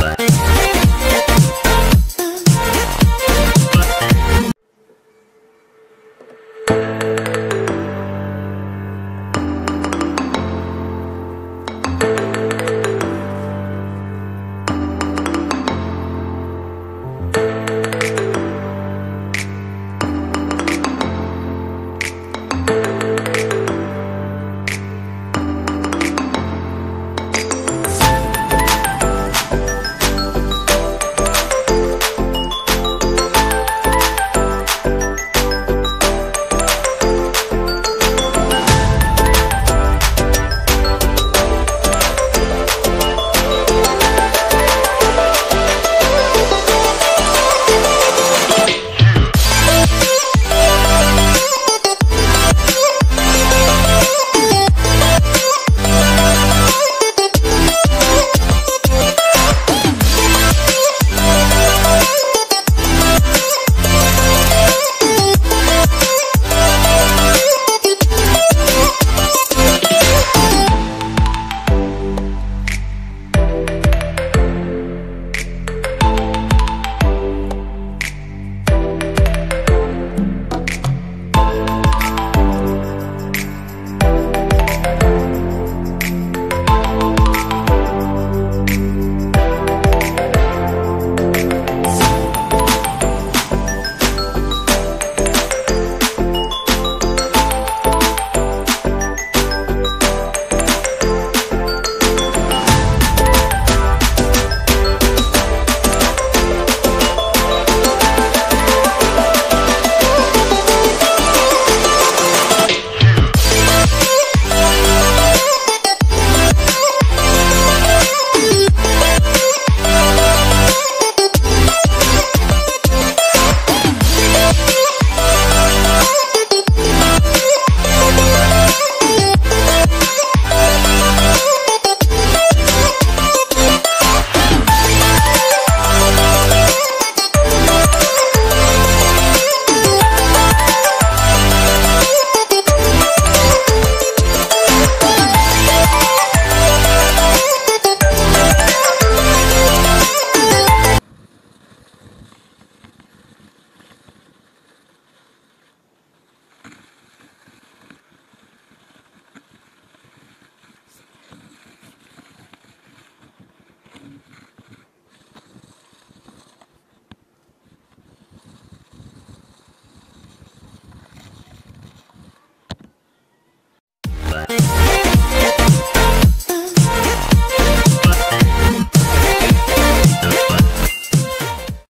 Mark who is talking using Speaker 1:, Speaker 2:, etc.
Speaker 1: Bye.